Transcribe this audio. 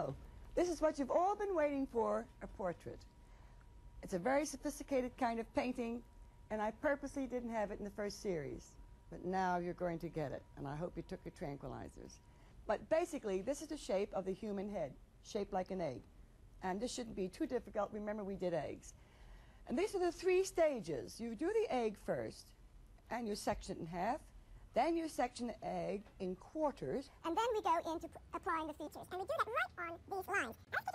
Hello. This is what you've all been waiting for, a portrait. It's a very sophisticated kind of painting, and I purposely didn't have it in the first series. But now you're going to get it, and I hope you took your tranquilizers. But basically, this is the shape of the human head, shaped like an egg. And this shouldn't be too difficult. Remember, we did eggs. And these are the three stages. You do the egg first, and you section it in half. Then you section the egg in quarters. And then we go into applying the features. And we do that right on these lines. And